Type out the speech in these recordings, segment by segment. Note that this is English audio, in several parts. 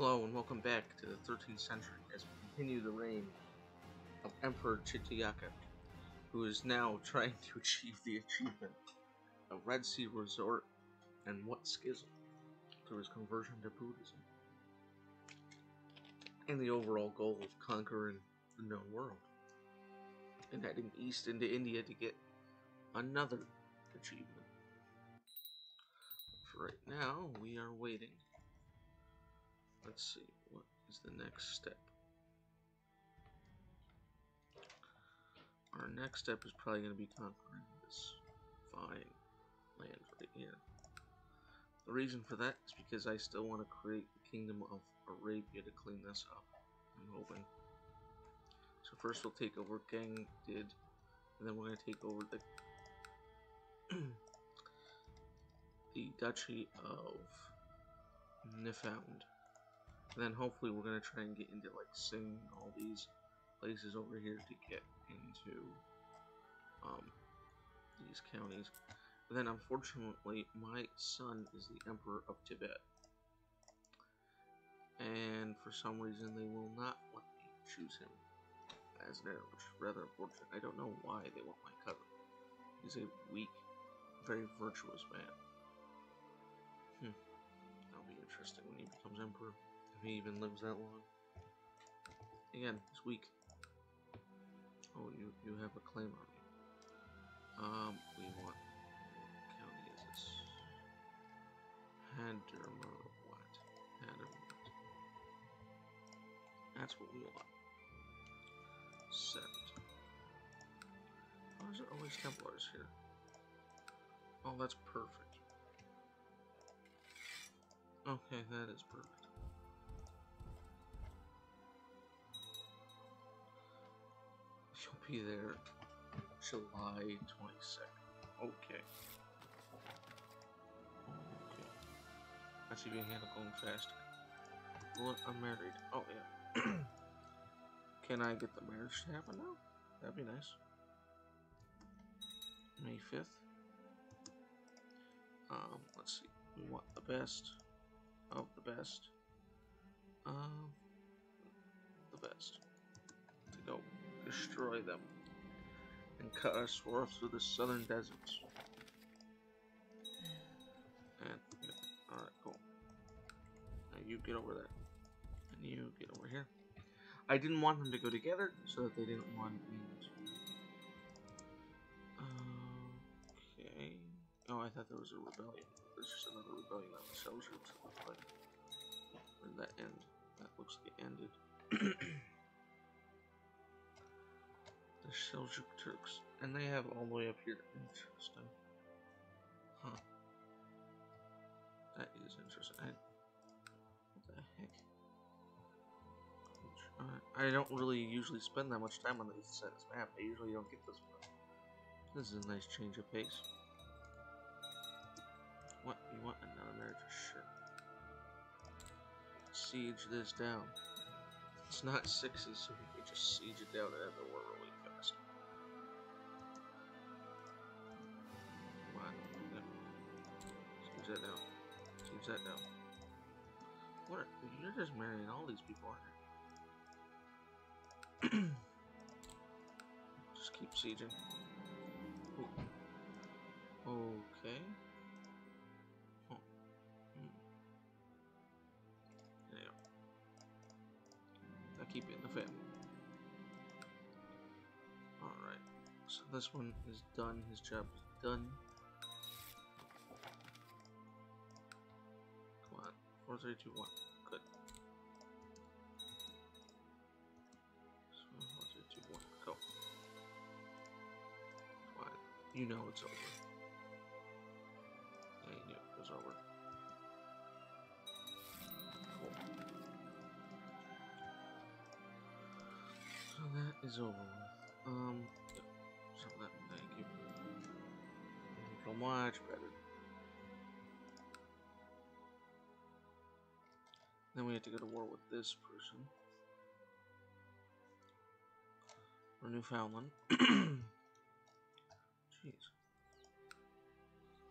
Hello and welcome back to the 13th century as we continue the reign of Emperor Chityaka, who is now trying to achieve the achievement of Red Sea Resort and What Schism through his conversion to Buddhism, and the overall goal of conquering the known world, and heading east into India to get another achievement. For right now, we are waiting Let's see, what is the next step? Our next step is probably going to be conquering this fine land right here. The reason for that is because I still want to create the Kingdom of Arabia to clean this up. I'm hoping. So first we'll take over Gang did, and then we're going to take over the the Duchy of Niffound. And then hopefully we're gonna try and get into like Sing all these places over here to get into um, these counties. And then unfortunately my son is the Emperor of Tibet. And for some reason they will not let me choose him as an heir, which is rather unfortunate. I don't know why they want my cousin. He's a weak, very virtuous man. Hmm. That'll be interesting when he becomes emperor he even lives that long. Again, it's weak. Oh, you you have a claim on me. Um, we want. What county is this? What? Haddermer. That's what we want. Set. Why is there always Templars here? Oh, that's perfect. Okay, that is perfect. Be there July 22nd. Okay. Okay. I see your hand going fast. I'm married. Oh, yeah. Can I get the marriage to happen now? That'd be nice. May 5th. Um, let's see. We want the best of the best. Um, the best. To go destroy them and cut our swerve through the southern deserts. And, alright, cool. Now you get over there. And you get over here. I didn't want them to go together so that they didn't want me to. Okay. Oh, I thought there was a rebellion. There's just another rebellion on the Seljuks. But where did that end? That looks like it ended. The Seljuk Turks. And they have all the way up here. Interesting. Huh. That is interesting. I, what the heck? I don't really usually spend that much time on this map. I usually don't get this one. This is a nice change of pace. What? You want another marriage? Sure. Siege this down. It's not sixes, so we can just siege it down and have the war really that now. Change that now. What? Are, you're just marrying all these people, just keep sieging. Ooh. Okay. Oh. Hmm. There you go. I keep it in the family. Alright. So this one is done. His job is done. Four, three, two, one. Good. So. Go. Come. You know it's over. Yeah, you knew it was over. Cool. So that is over. Um, so that, thank you. Feel much better. Then we have to go to war with this person. Or Newfoundland. Jeez.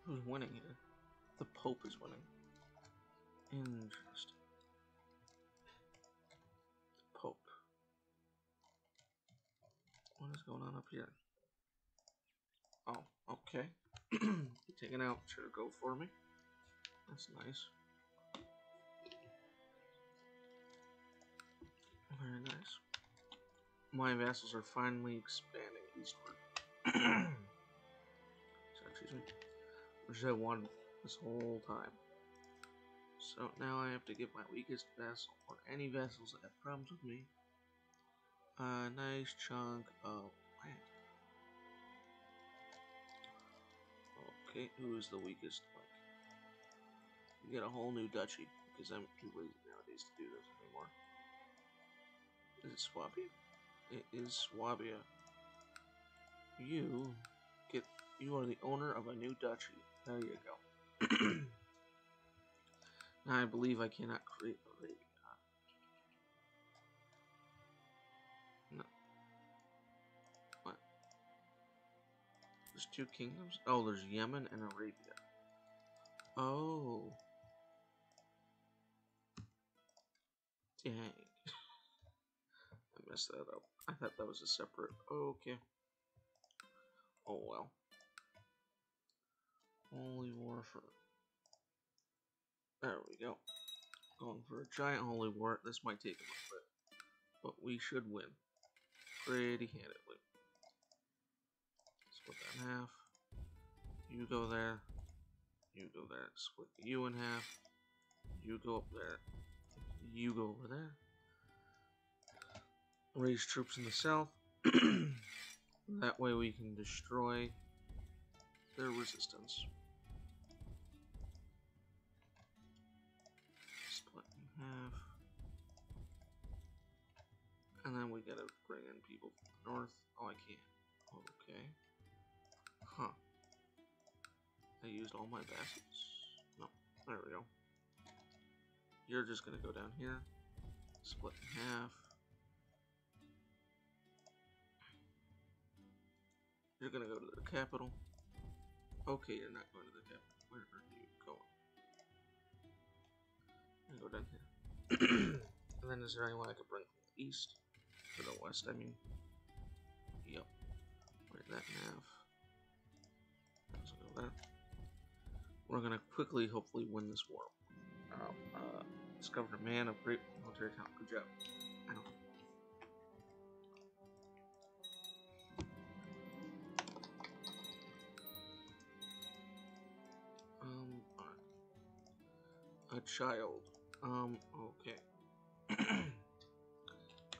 Who's winning here? The Pope is winning. Interesting. The Pope. What is going on up here? Oh, okay. Taking out. Sure, go for me. That's nice. Very nice. My vassals are finally expanding eastward. so, excuse me. Which I wanted this whole time. So now I have to give my weakest vassal, or any vassals that have problems with me, a nice chunk of land. Okay, who is the weakest link? You get a whole new duchy, because I'm too lazy nowadays to do this anymore. Is it Swabia? It is Swabia. You get you are the owner of a new duchy. There you go. now I believe I cannot create Arabia. No. What? There's two kingdoms? Oh, there's Yemen and Arabia. Oh. Dang. I messed that up. I thought that was a separate. Okay. Oh well. Holy war for. There we go. Going for a giant holy war. This might take a little bit, but we should win pretty handedly. Split that in half. You go there. You go there. Split you in half. You go up there. You go over there. Raise troops in the south. that way we can destroy their resistance. Split in half. And then we gotta bring in people from the north. Oh, I can't. Okay. Huh. I used all my baskets. No. There we go. You're just gonna go down here. Split in half. You're gonna go to the capital. Okay, you're not going to the capital. Where are you going? And go down here. and then is there anyone I could bring from the east? To the west, I mean. Yep. Break that half. Let's go there. We're gonna quickly, hopefully, win this war. Um, uh, discovered a man of great military talent. Good job. Child. Um, okay.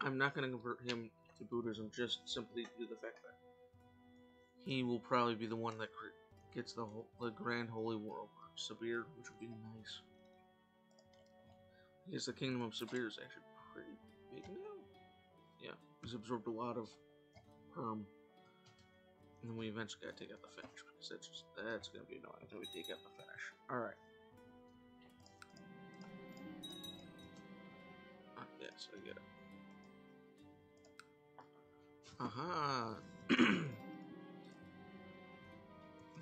I'm not gonna convert him to Buddhism just simply due to the fact that he will probably be the one that gets the whole, the Grand Holy War over Sibir, which would be nice. Because the Kingdom of Sibir is actually pretty big now. Yeah, he's absorbed a lot of Perm. And then we eventually gotta take out the Finnish because that's just that's gonna be annoying until we take out the Finnish. Alright. I get it. Aha!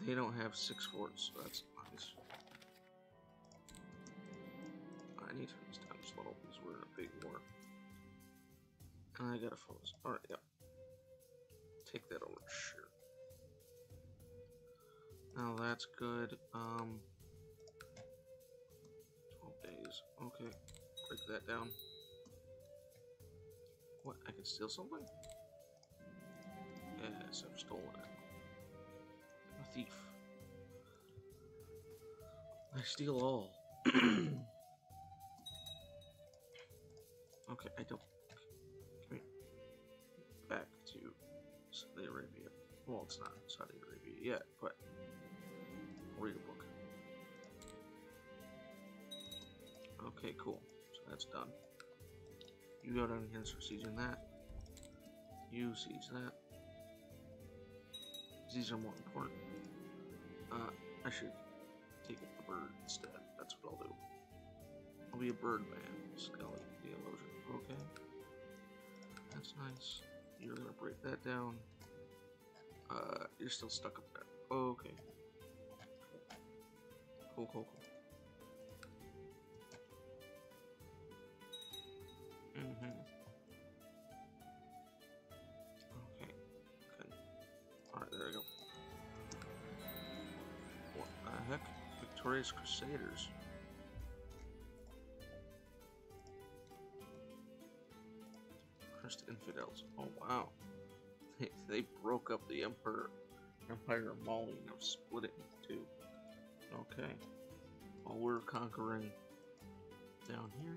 they don't have six forts, so that's nice. I need to turn this little because we're in a big war. And I gotta focus. Alright, yep. Take that over, sure. Now that's good. Um, 12 days. Okay, break that down. What? I can steal something? Yes, I've stolen it. I'm a thief. I steal all. okay, I don't. Here. Back to Saudi Arabia. Well, it's not Saudi Arabia yet, but read a book. Okay, cool. So that's done. You go down here and start sieging that. You siege that. These are more important. Uh, I should take the bird instead. That's what I'll do. I'll be a bird man, Scholarly Theologian. Okay. That's nice. You're gonna break that down. Uh, you're still stuck up there. Okay. Cool, cool, cool. Heck? Victorious Crusaders. Cursed infidels. Oh wow. They, they broke up the Emperor Empire of Mali and have split it in two. Okay. While we're conquering down here.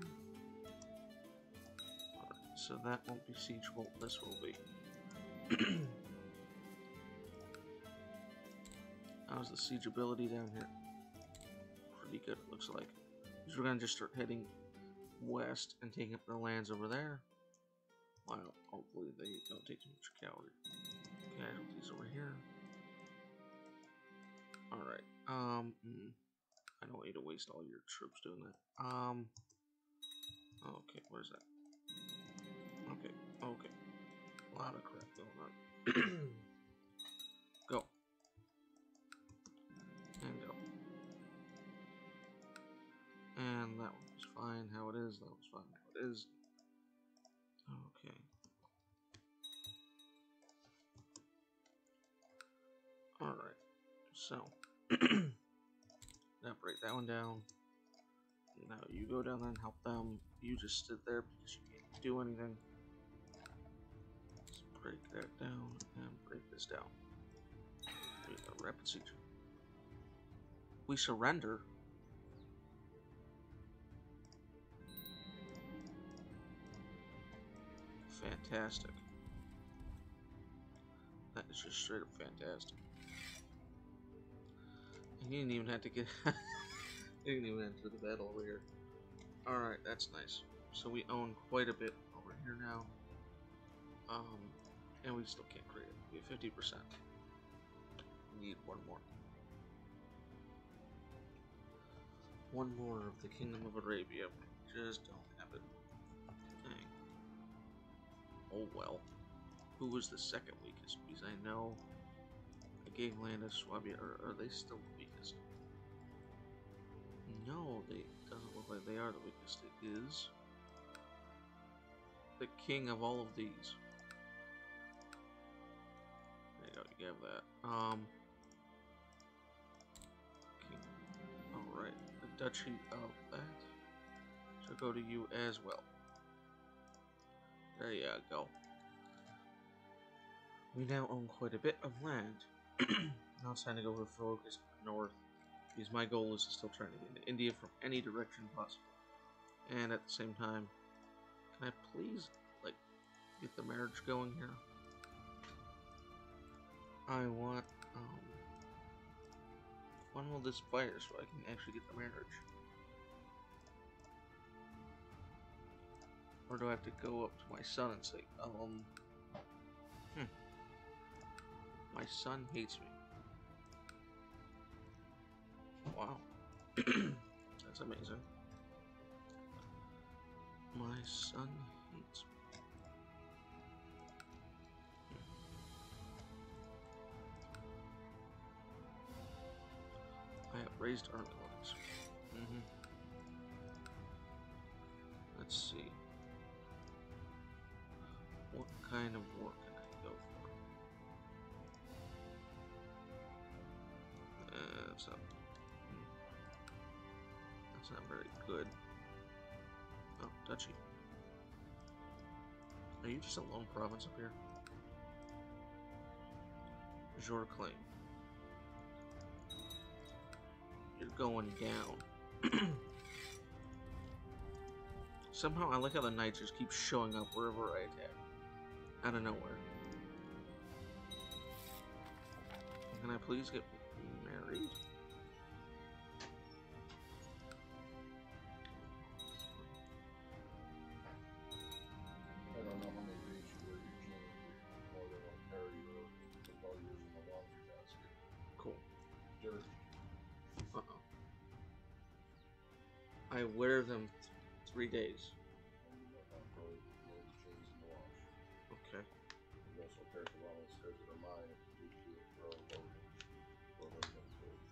Alright, so that won't be Siege siegeable, this will be. How's the siege ability down here? Pretty good, it looks like. Because we're gonna just start heading west and taking up the lands over there. Well, hopefully they don't take too much calorie. Casualties over here. Alright, um, mm, I don't want you to waste all your troops doing that. Um, okay, where's that? Okay, okay. A lot of crap going on. And that one was fine how it is, that was fine how it is. Okay. Alright, so. now break that one down. Now you go down there and help them. You just sit there because you can't do anything. Let's break that down and break this down. We rapid siege. We surrender. Fantastic. That is just straight up fantastic. He didn't even have to get. he didn't even enter the battle over here. Alright, that's nice. So we own quite a bit over here now. Um, and we still can't create it. We have 50%. We need one more. One more of the Kingdom of Arabia. Just don't Oh well. Who was the second weakest? Because I know I gave land to Swabia. Are they still the weakest? No, they doesn't look like they are the weakest. It is the king of all of these. There you go, you have that. Um King Alright, the Duchy of that. So go to you as well. There you go. We now own quite a bit of land. now it's time to go for focus north. Because my goal is to still try to get into India from any direction possible. And at the same time, can I please, like, get the marriage going here? I want, um... When will this fire so I can actually get the marriage? Or do I have to go up to my son and say, um... Hmm. My son hates me. Wow. That's amazing. My son hates me. I have raised army lines. Mm -hmm. Let's see. Kind of war can I go for? Uh, that's not. That's not very good. Oh, Duchy. Are you just a lone province up here? Your claim. You're going down. Somehow I like how the knights just keep showing up wherever I attack. Out of nowhere. Can I please get married? I don't know how many days you were usually more than one pair you were about using the laundry basket. Cool. Dirt. Uh-oh. I wear them th three days.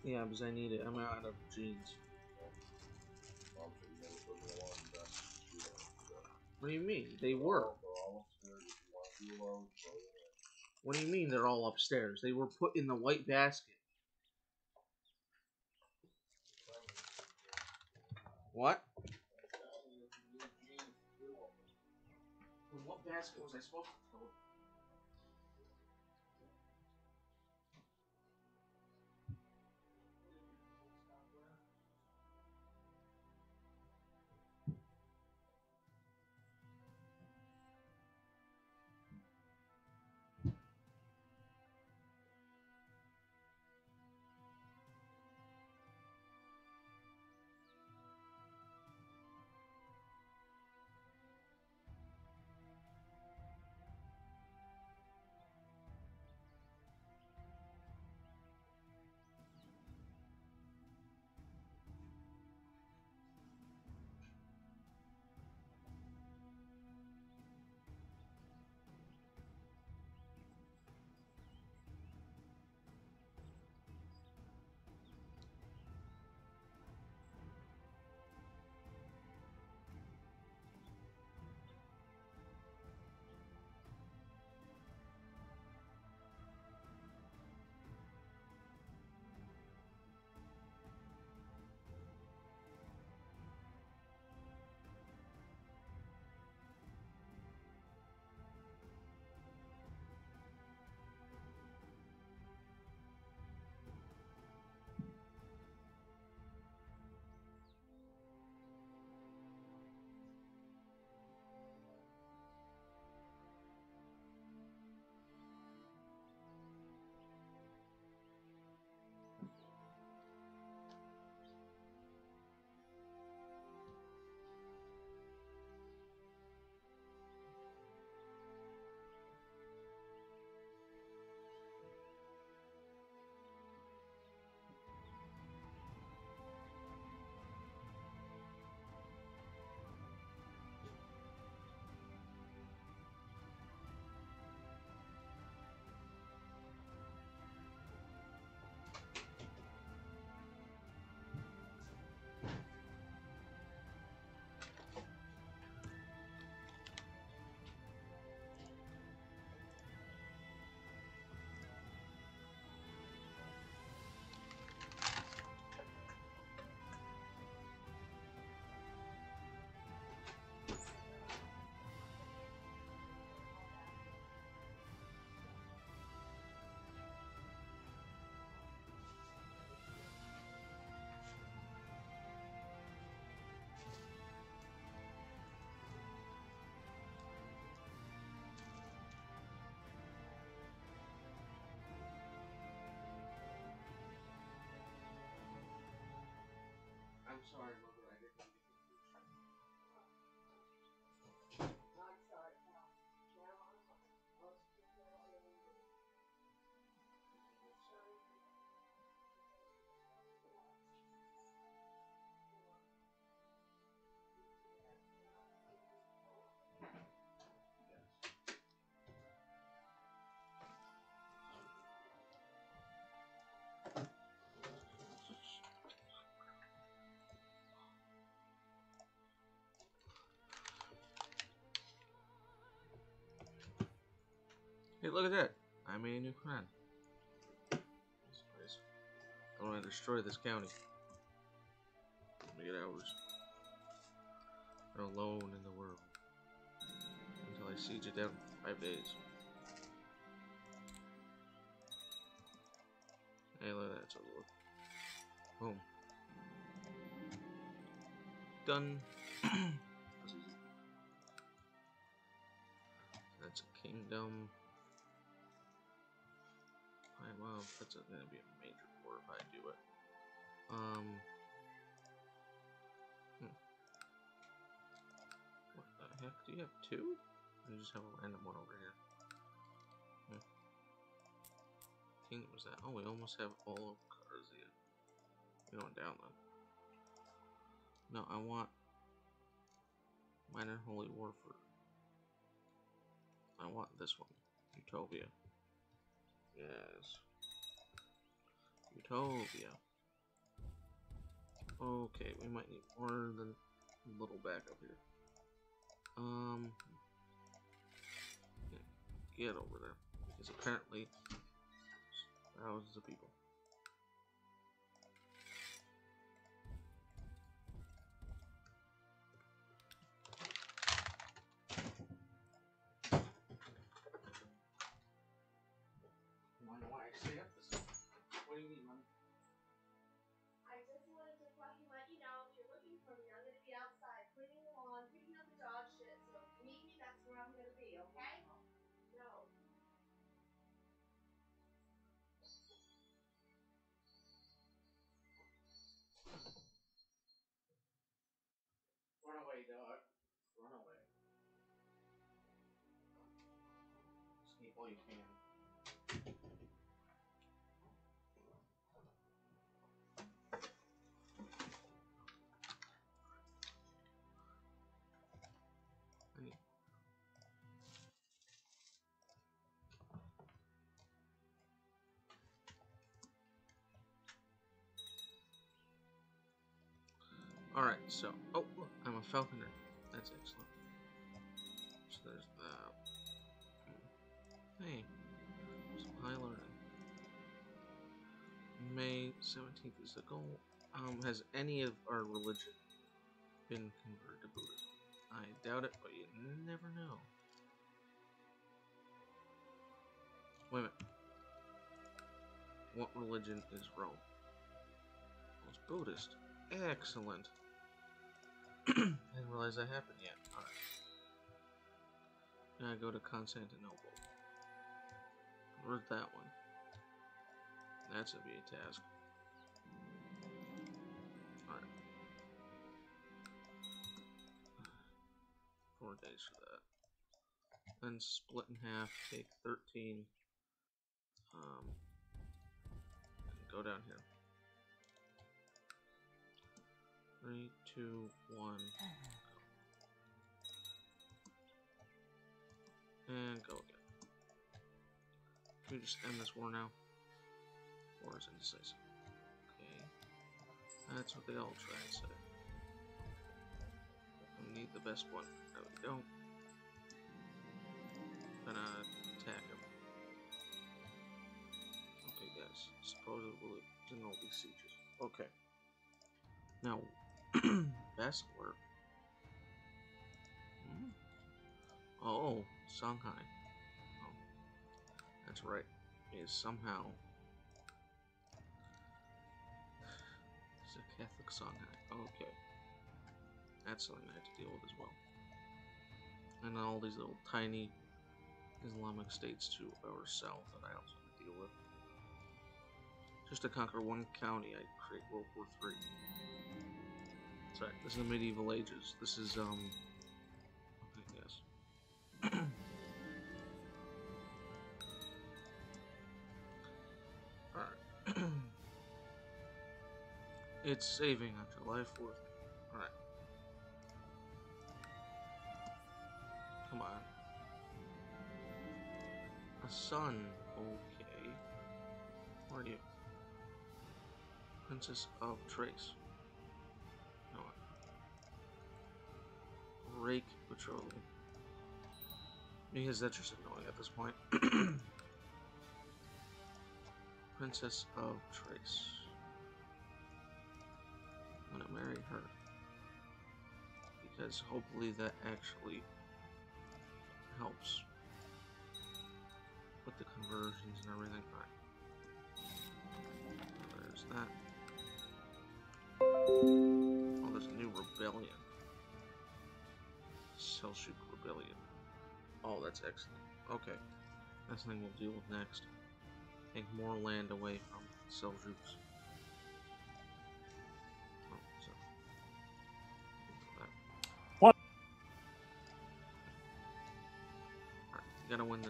Yeah, because I need it. I'm out of jeans. What do you mean? They were. What do you mean they're all upstairs? They were put in the white basket. What? In what basket was I supposed to I'm sorry, mother. Hey, look at that! I made a new friend. I want to destroy this county. Make it ours. They're alone in the world. Until I siege it down in five days. Hey, look at that. Boom. Done. That's a kingdom. I, well, that's gonna be a major war if I do it. Um. hmm. What the heck? Do you have two? I just have a random one over here? Hmm. Kingdom was that? Oh, we almost have all of Khazaria. We going down then. No, I want Minor Holy Warford. I want this one. Utopia. Yes. Utopia. Okay, we might need more than a little backup here. Um, get over there. Because apparently, thousands of people. While you can. Alright, so. Oh, I'm a falconer. That's excellent. So there's that. Hey, some high learning. May 17th is the goal. Um, has any of our religion been converted to Buddhism? I doubt it, but you never know. Wait a minute. What religion is Rome? Well, it's Buddhist. Excellent. I Didn't realize that happened yet. Alright. Now I go to Constantinople. Where's that one? That's gonna be a task. Alright. Four days for that. Then split in half, take 13. Um, go down here. Three, two, one. Go. And go we just end this war now? War is indecisive. Okay. That's what they all try and say. We need the best one. No, we don't. Gonna attack him. Okay, guys. Supposedly, in all these sieges. Okay. Now, Bastler. Hmm. Oh, Songhai. That's right. Is somehow it's a Catholic Songhai. Okay, that's something I have to deal with as well. And all these little tiny Islamic states to our south that I also have to deal with. Just to conquer one county, I create World War Three. Sorry, this is the medieval ages. This is um. It's saving on July 4th. Alright. Come on. A son. Okay. Where are you? Princess of Thrace. No. Rake Petroleum. Because that's just annoying at this point. Princess of Thrace. I'm gonna marry her. Because hopefully that actually helps with the conversions and everything. Alright. There's that. Oh, there's a new rebellion. Seljuk Rebellion. Oh, that's excellent. Okay. That's something we'll deal with next. Take more land away from Seljuks.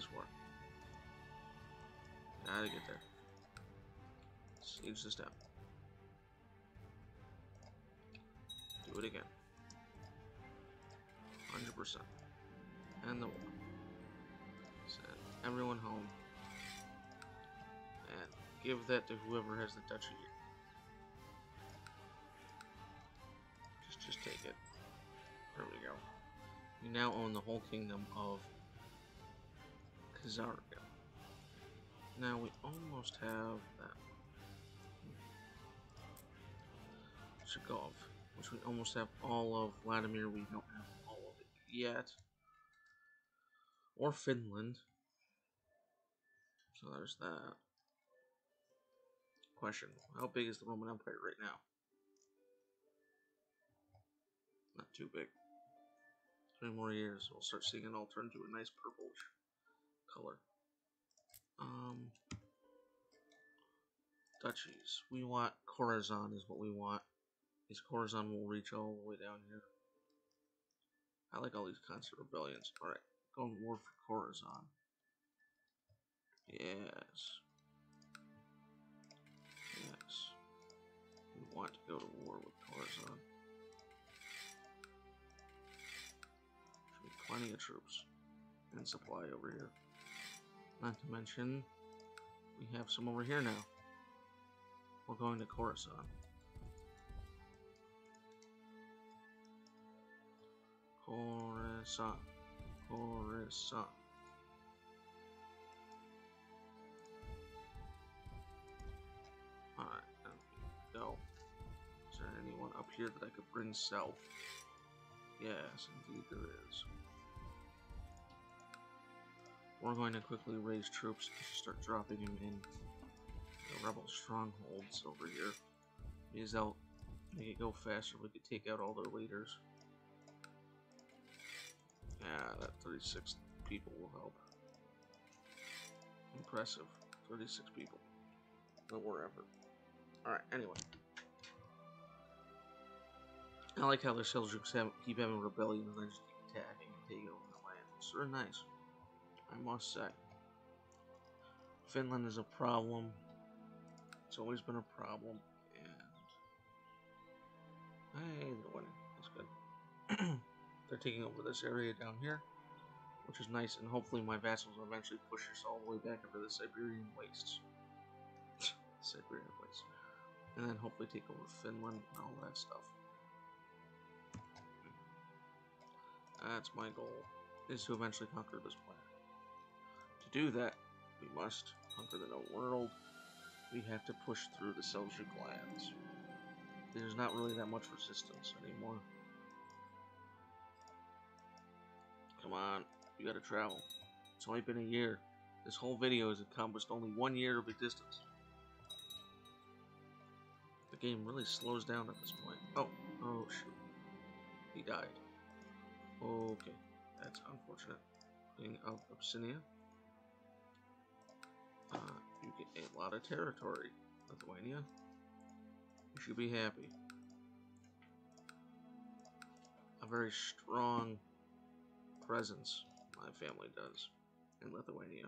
You gotta win this war. Gotta get there. Use this down. Do it again. 100%. And the war. Send everyone home. And give that to whoever has the duchy here. Just, just take it. There we go. You now own the whole kingdom of Khazaria. Now we almost have that. Which we almost have all of. Vladimir, we don't have all of it yet. Or Finland. So there's that. Question How big is the Roman Empire right now? Not too big. Three more years, we'll start seeing it all turn to a nice purplish color. Um, duchies. We want Khorasan is what we want. These Khorasan will reach all the way down here. I like all these constant rebellions. Alright, going war for Khorasan. Yes. Yes. We want to go to war with Khorasan. Should be plenty of troops and supply over here. Not to mention, we have some over here now. We're going to Khorasan. Khorasan. Khorasan. Alright, go. Is there anyone up here that I could bring south? Yes, indeed there is. We're going to quickly raise troops to start dropping them in the rebel strongholds over here. Because they'll make it go faster. We could take out all their leaders. Yeah, that 36 people will help. Impressive. 36 people. No wherever. Alright, anyway. I like how the Seljuks have, keep having rebellions and then just keep attacking and taking over the land. It's sort of nice. I must say. Finland is a problem. It's always been a problem. And hey, they're winning. That's good. they're taking over this area down here, which is nice. And hopefully, my vassals will eventually push us all the way back into the Siberian wastes. Siberian wastes, and then hopefully take over Finland and all that stuff. That's my goal: is to eventually conquer this planet do that, we must conquer the known world. We have to push through the Seljuk lands. There's not really that much resistance anymore. Come on, you gotta travel. It's only been a year. This whole video has accomplished only one year of existence. The game really slows down at this point. Oh, oh shoot. He died. Okay, that's unfortunate. King of Abyssinia. Uh, you get a lot of territory, Lithuania. You should be happy. A very strong presence my family does in Lithuania.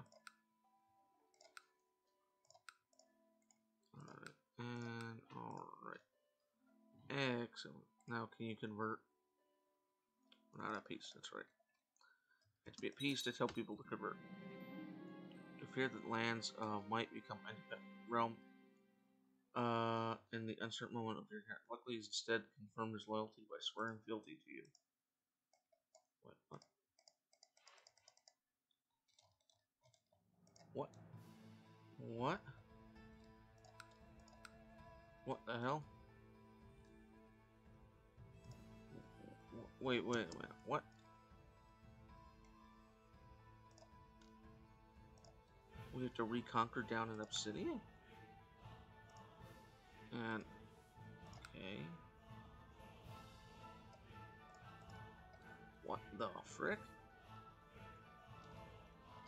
Alright, and alright. Excellent. Now can you convert? Not at peace, that's right. To be at peace to tell people to convert fear that lands uh, might become independent realm uh, in the uncertain moment of your inheritance. Luckily, he's instead confirmed his loyalty by swearing fealty to you. What? What? What? What? What the hell? Wait, wait wait. What? We have to reconquer down in Obsidian? And... Okay. What the frick?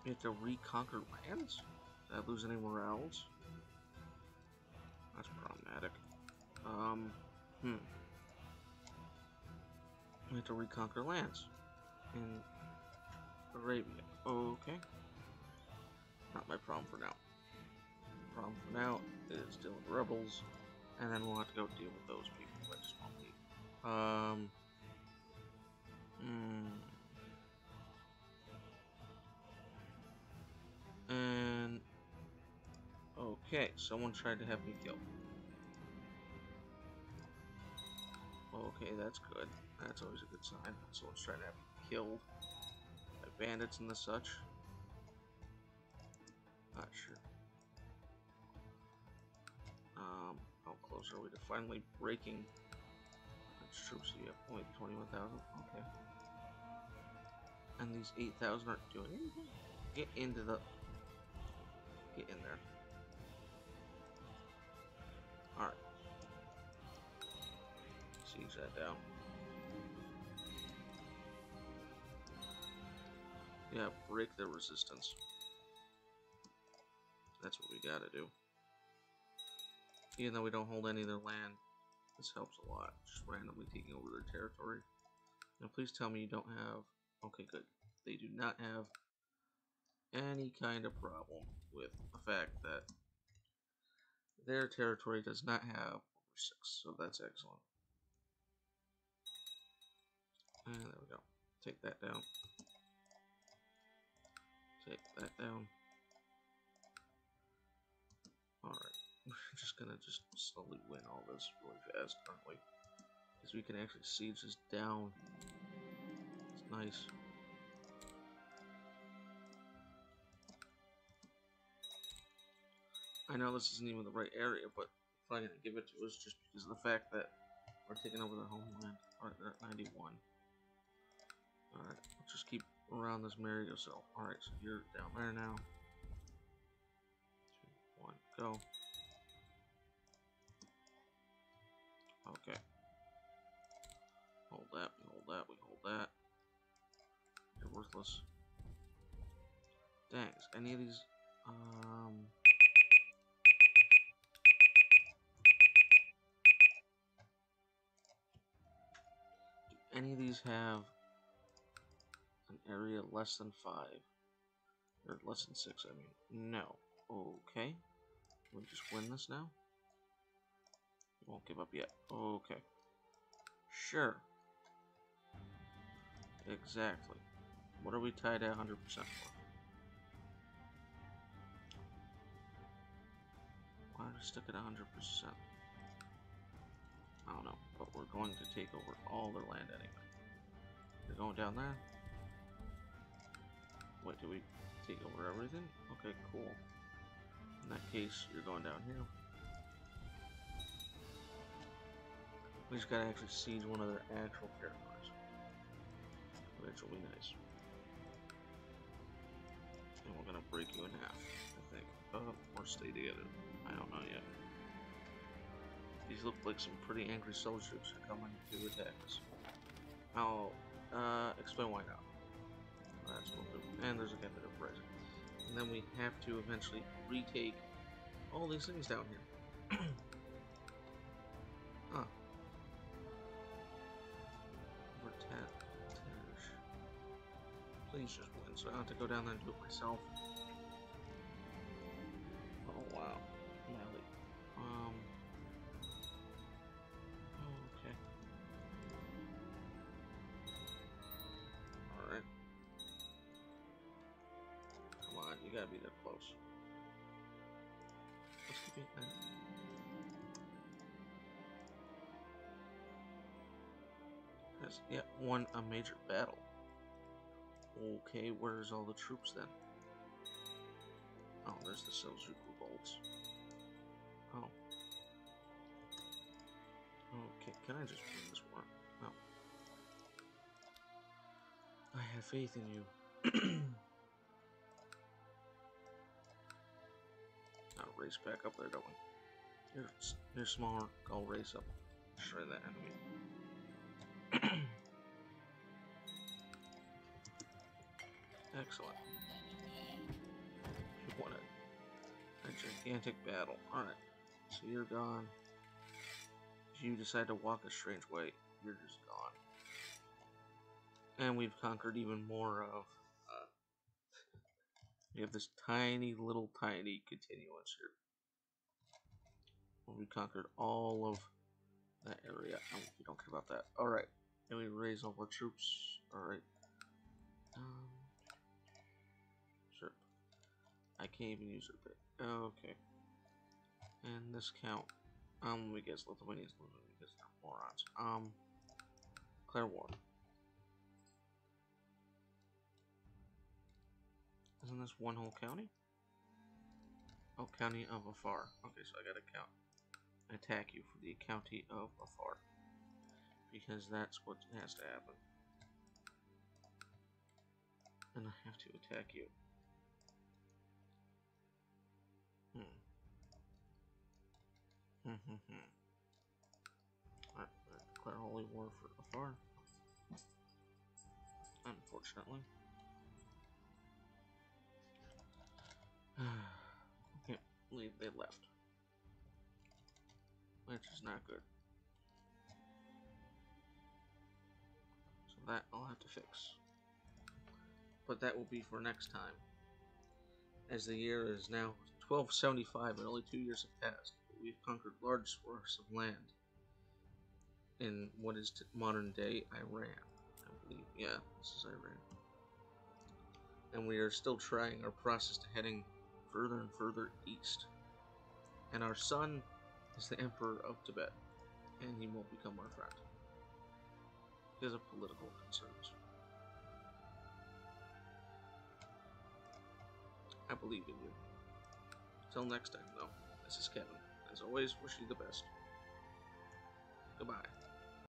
We have to reconquer lands? Did I lose any morals? That's problematic. Um, hmm. We have to reconquer lands in Arabia. Okay. Not my problem for now. Problem for now is dealing with rebels, and then we'll have to go deal with those people I just won't leave. Um. Hmm. And okay, someone tried to have me killed. Okay, that's good. That's always a good sign. Someone's trying to have me killed by bandits and the such. Not sure. Um, how close are we to finally breaking Which troops Yeah, you? Only 21,000? Okay. And these 8,000 aren't doing anything? Get into the... Get in there. Alright. Seize that down. Yeah, break the resistance. That's what we gotta do. Even though we don't hold any of their land, this helps a lot. Just randomly taking over their territory. Now please tell me you don't have... Okay, good. They do not have any kind of problem with the fact that their territory does not have over 6, so that's excellent. And there we go. Take that down. Take that down. Alright. We're just gonna just slowly win all this really fast, aren't we? Because we can actually siege this down. It's nice. I know this isn't even the right area, but I'm gonna give it to us just because of the fact that we're taking over their homeland. Alright, they're at 91. Alright, let's just keep around this merry yourself. Alright, so you're down there now. Go. Okay. Hold that, we hold that, we hold that. You're worthless. Dang, is any of these um Do any of these have an area less than five? Or less than six, I mean. No. Okay. We just win this now? Won't give up yet. Okay. Sure. Exactly. What are we tied at 100% for? Why are we stuck at 100%? I don't know, but we're going to take over all their land anyway. You're going down there? Wait, do we take over everything? Okay, cool. In that case, you're going down here. We just gotta actually siege one of their actual territories. Which will be nice. And we're gonna break you in half, I think. Uh, or stay together. I don't know yet. These look like some pretty angry soldiers are coming to attack us. I'll uh, explain why not. That's what. And there's a bit of present. And then we have to eventually retake all these things down here. huh. Over 10. Please just win, so I have to go down there and do it myself. Mm-hmm. Then. Has yet won a major battle. Okay, where's all the troops then? Oh, there's the Seljuku bolts. Oh. Okay, can I just win this war? No. I have faith in you. Race back up there, don't we? You're, you're smaller. I'll race up. Shred that enemy. Excellent. You won a, a gigantic battle. Alright. So you're gone. If you decide to walk a strange way, you're just gone. And we've conquered even more of. We have this tiny little tiny continuance here. We conquered all of that area. Oh, we don't care about that. Alright. And we raise all our troops. Alright. Um. I can't even use it. Okay. And this count. Um, we guess Lithuania's losing because they're morons. Um, Claire War. Isn't this one whole county? Oh, county of Afar. Okay, so I gotta count. attack you for the county of Afar. Because that's what has to happen. And I have to attack you. Hmm. Hmm, hmm, hmm. I declare holy war for Afar. Unfortunately. Can't believe they left. Which is not good. So that I'll have to fix. But that will be for next time. As the year is now 1275 and only two years have passed, we've conquered large swaths of land in what is modern day Iran. I believe, yeah, this is Iran. And we are still trying our process to heading further and further east. And our son is the Emperor of Tibet, and he won't become our friend. Because of political concerns. I believe in you. Till next time, though, this is Kevin. As always, wish you the best. Goodbye.